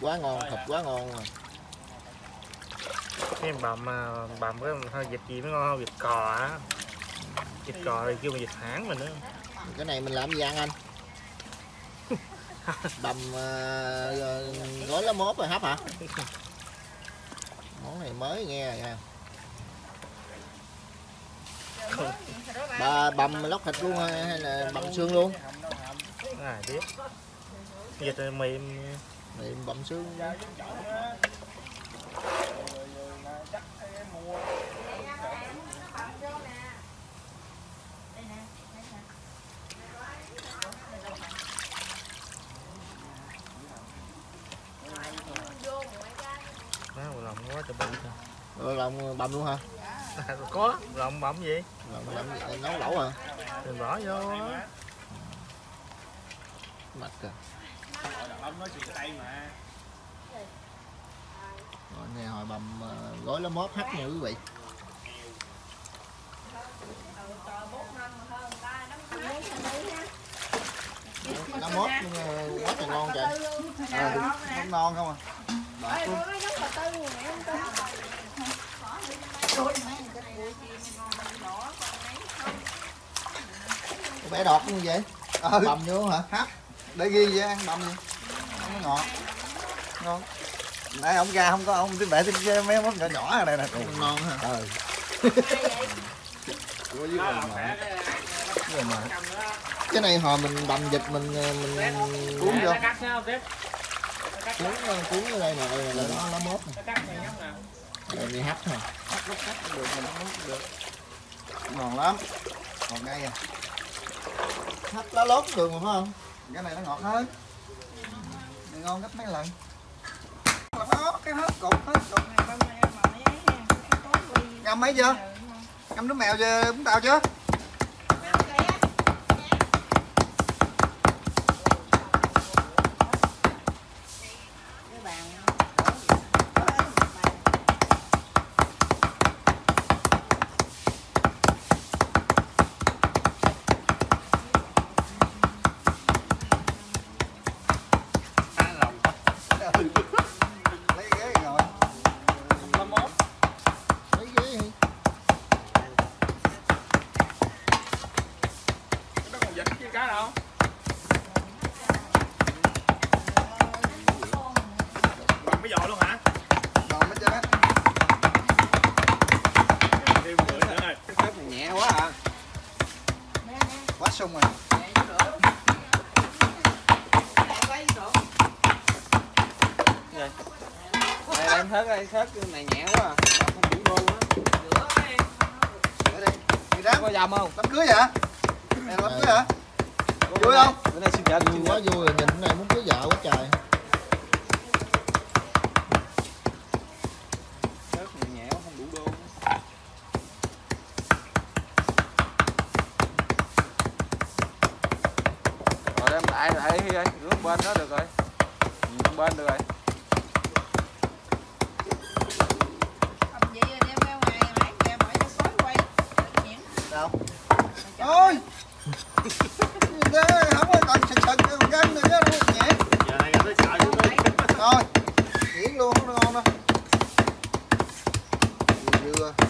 quá ngon thịt quá ngon rồi cái bầm bầm cái hơi vịt gì mới ngon hơn vịt cò á. Vịt cò thì kêu mà vịt hãng mình nữa. Cái này mình làm gì ăn anh? Bầm uh, gói lá mốt rồi hấp hả? Món này mới nghe nha. Bà bầm lóc thịt luôn hay là bầm xương luôn? Ai biết. Vịt này mềm bầm xương lòng rồi lòng bầm luôn hả? Có lòng bẩm gì? Lòng gì? nấu lẩu hả? Đừng bỏ vô mặt kìa nói chuyện ở đây mà. Rồi nè hồi bầm ờ, gói lá mốt hấp nha quý vị. Lá mốt ờ, quá trời ngon trời à, nó ngon không à? Bà bé đọt như vậy? Ừ bầm vô hả? Hấp để ghi vậy ăn bầm gì nó ngọt. Ngon. Nãy ông ra không có ông tí bẻ tí mấy món nhỏ nhỏ ở đây nè. Ngon hả ừ mà mà mà cái này hồi mình bầm vịt mình ờ, mình Cuốn vô. tiếp cuốn ờ, cuốn ở đây nè đây là nó mốt nó cắt này nhóc nè. Đây đi hấp nè được được. Ngon lắm. Còn ngay à. Hấp lá lốt được mà phải không? Cái này nó ngọt hơn này ngon gấp mấy lần. Đó cái hớt cục hớt cục ngâm mấy chưa? Ngâm. Nước mèo chưa bún tàu chưa lấy ghế ngồi lấy ghế đi nó còn vịt chứ cá đâu? Bằng cái giò luôn hả? Ngon hết trơn á. Thêm bữa nữa này. Cái khớp này nhẹ quá à. Quá sung rồi. Đây. Em thớt đây thớt này nhẹ quá à. Không đủ đô á để đi đi đám. Có dầm không? Đám cưới hả? Này là đám cưới hả vui không? bữa nay xin chào vui quá vui rồi nhìn cái này muốn cưới vợ quá trời. Thớt này nhẹ quá không đủ đô. Rồi đem lại lại đi rửa bên đó được rồi. Bên được rồi đâu ôi gì thế không có còn sực sực còn gân nữa chứ đâu nhẹ giờ này ra tới chợ chứ tôi rồi diễn luôn nó ngon đâu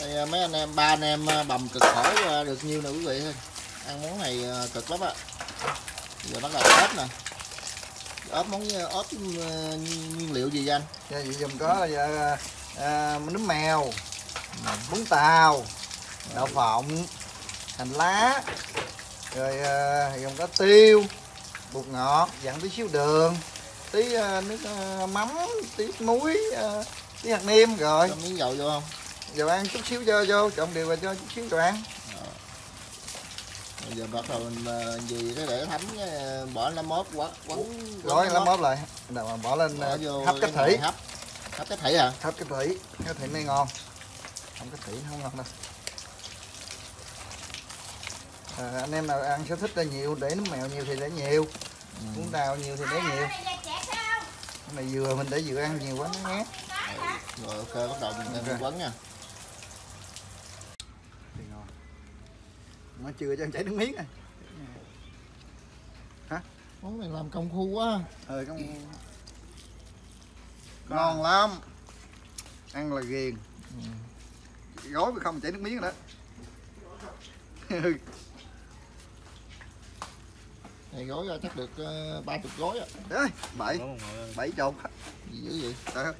Đây, à, mấy anh em ba anh em à, bầm cực khổ được nhiêu nè quý vị ơi. ăn món này à, cực lắm á giờ bắt đầu ốp nè. Ốp món ốp nguyên liệu gì vậy anh? Gia vị dùng có là à, nấm mèo bún tàu đậu phộng hành lá rồi à, dùng có tiêu bột ngọt dặn tí xíu đường tí à, nước à, mắm tí muối à, tí hạt nêm rồi. Cho miếng dầu vô không dầu ăn chút xíu cho vô trộn đều vào cho chút xíu rồi ăn. Bây giờ bắt đầu mình à, gì cái để thấm bỏ lá mốt quấn quấn gói lá mốt. lại. Mà bỏ lên bỏ à, vô hấp cái thủy. hấp hấp cái thảy à? Hấp cái thủy cái thủy này ngon. Không cái thủy nó không ngon đâu. À, anh em nào ăn sở thích ra nhiều để nấm mèo nhiều thì để nhiều. Muốn đào nhiều thì để nhiều. cái này dừa mình để dừa ăn nhiều quá nó ngán rồi ok bắt đầu mình Ok. okay. quấn nha thì ngon nó chưa cho chảy nước miếng à. Món này làm công phu quá. Ờ con ngon lắm. Ăn là ghiền. Gói mà không chảy nước miếng rồi đó. Này gói ra chắc được ờ, ba chục gói á Đấy, bảy. Đúng rồi. bảy chục. Gì dữ vậy? Trời ơi.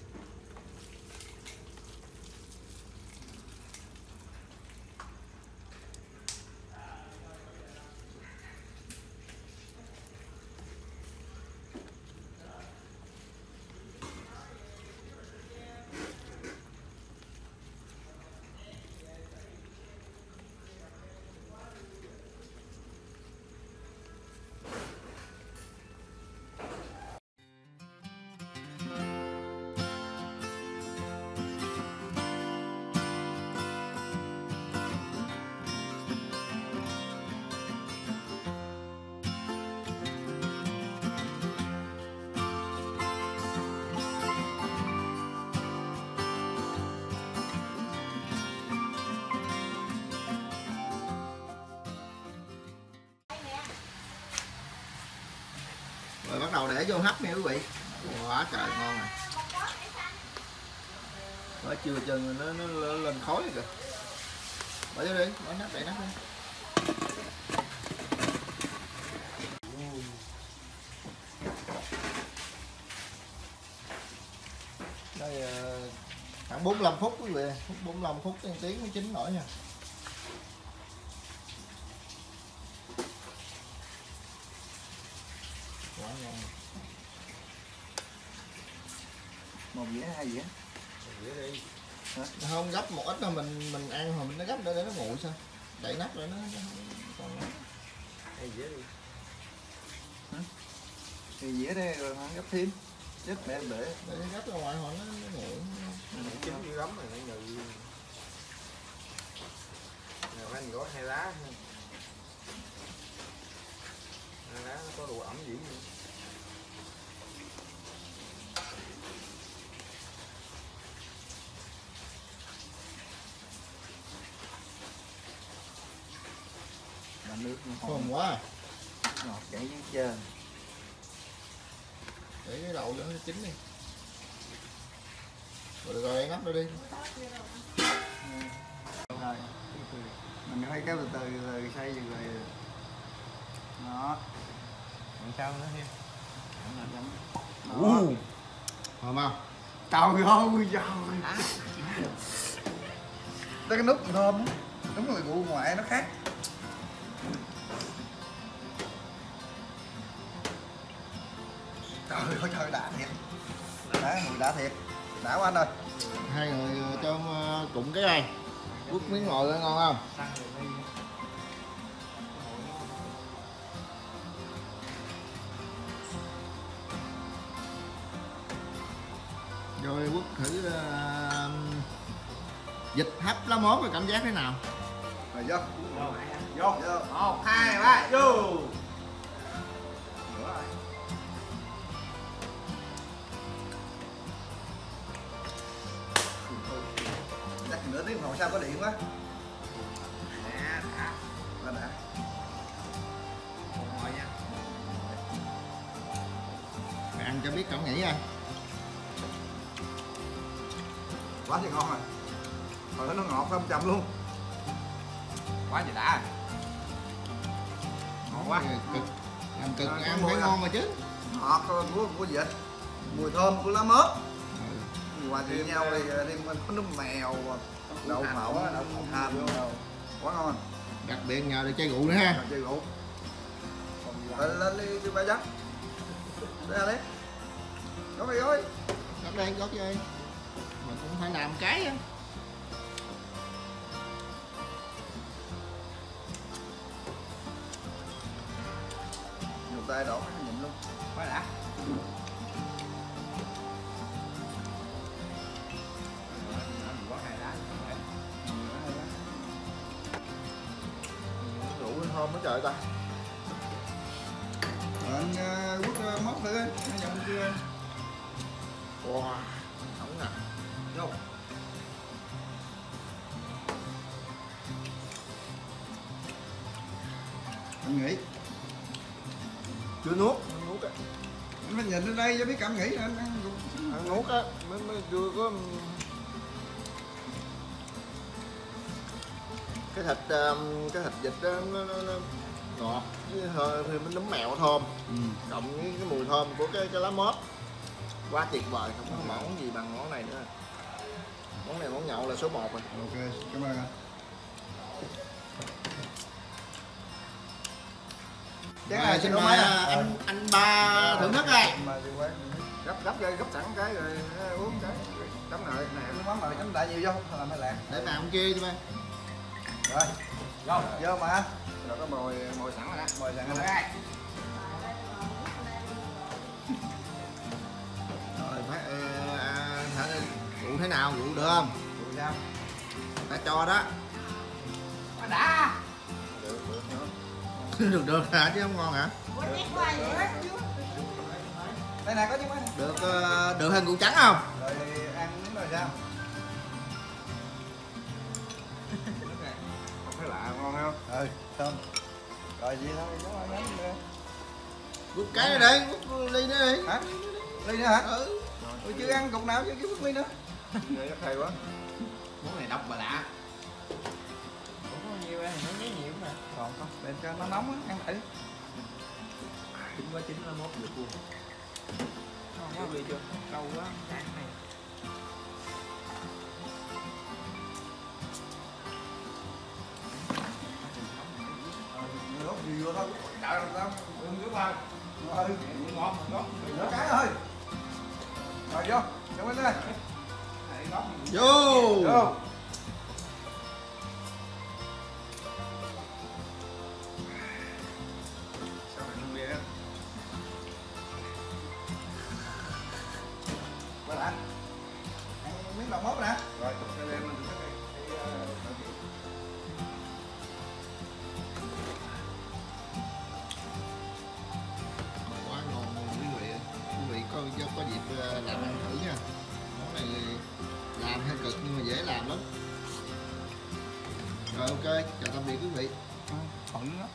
Bắt đầu để vô hấp nha quý vị. Quá trời ngon này nó chưa chừng nó, nó, nó lên khói rồi kìa. Bỏ vô đi bỏ nắp đậy nắp đi. Đây ờ, khoảng 45 phút quý vị 45 phút tiên tiếng mới chín nổi nha. Quá ngon một dĩa hai dĩa không gấp một ít thôi mình mình ăn rồi mình nó gấp để, để nó nguội sao đậy nắp rồi nó, nó không còn nó- Hay dễ đi. thì dĩa đây rồi hả gấp thêm chết mẹ em để để nó gấp ra ngoài họ nó, nó nguội Chín dữ lắm rồi nãy giờ. Nào anh gói hai lá. ha. Hai lá nó có độ ẩm dữ vậy. Thơm quá. Ngọt chảy dưới trơn để cái đậu cho nó chín đi. Rồi rồi nắp nó đi. Rồi mình phải kéo từ từ từ xây từ từ. Đó. Làm sao nữa thêm? đó. Thơm không? Trời ơi trời. Tới cái nút thơm đúng rồi vụ ngoại nó khác trời ơi trời đã thiệt. Đã mùi đã thiệt. Đã quá anh ơi. Hai người cho ờ, cụm cái đây quất miếng ngồi lên ngon không? Rồi đi. rồi quất thử ờ, vịt hấp lá mốt rồi cảm giác thế nào? Rồi vô. Vô. Vô. Một, hai, ba, vô nửa tiếng hồi sao có điện quá. Là đã. Ngồi nha. Mày ăn cho biết cảm nghĩ à quá thì ngon rồi. Hồi nó ngọt không chậm luôn. Quá gì đã. Ngon quá. Cực làm cực Rồi, ăn phải à. ngon mà chứ. Ngọt của của vịt mùi thơm của lá mớp. Ừ. hòa thì nhau thì thêm có nước mèo đậu phộng. đậu phộng hầm quá ngon. Đặc biệt nhờ được chai rượu nữa ha. Chơi rượu. Lên lên đi đi ba dắt. Ra đấy có mày ơi gót đây gót chơi mà cũng phải làm cái á. Tay đổ cái nhịn luôn. Quá đã thơm quá trời ta. Anh ờ, quốc ờ, móc thử anh anh nhận chưa anh wow nóng nè vô anh nghĩ. Chưa nuốt. Chưa nuốt á. Anh phải nhìn lên đây cho biết cảm nghĩ anh ăn nuốt á mới mới chưa có cái thịt um, cái thịt vịt đó nó, nó, nó ngọt với hơi thêm nấm mèo thơm. Ừ. cộng với cái mùi thơm của cái cái lá mốt. Quá tuyệt vời không có món gì bằng món này nữa. Món này món nhậu là số 1 rồi. Ok cảm ơn anh. Rồi, này xin lỗi mời mấy à, anh anh ba thưởng thức quán. Gấp gấp rồi gấp sẵn cái rồi ờ, uống cái. Chấm lại. Này cái món này chấm đại nhiều vô làm hay lạc. Để mà ông kia đi ba rồi vô vô mà. Rồi có mồi mồi sẵn rồi đó. Mời sẵn anh rồi. Phải ờ, à, rượu thế nào? Rượu được không? Tụi sao ta cho đó. Quá đã. được được hả? Chứ không ngon hả? Đây này có chứ mấy được ờ, được hơn rượu trắng không? Rồi ăn rồi sao ừ thơm rồi vậy thôi giống ăn nhắm đi. Rút cái này đi rút ly nữa đi hả? Ly nữa hả? Ừ. Tôi chưa ăn cục nào chứ cái bước ly nữa. Người chắc hay quá. món này độc mà lạ. Cũng có nhiều ăn nó nhí nhiều mà. Còn không để cho nó nóng á ăn thử. Chín quá chín là mốt được luôn. Ngon quá. Vị chưa? Lâu quá chán này ăn miếng lòng mốt nè Rồi, cái đem mình thử cái cái, ờ, quá ngon luôn quý vị quý vị có có, có dịp ờ, làm ăn thử nha. Món này làm hơi cực nhưng mà dễ làm lắm. Rồi ok chào tạm biệt quý vị. Phận đó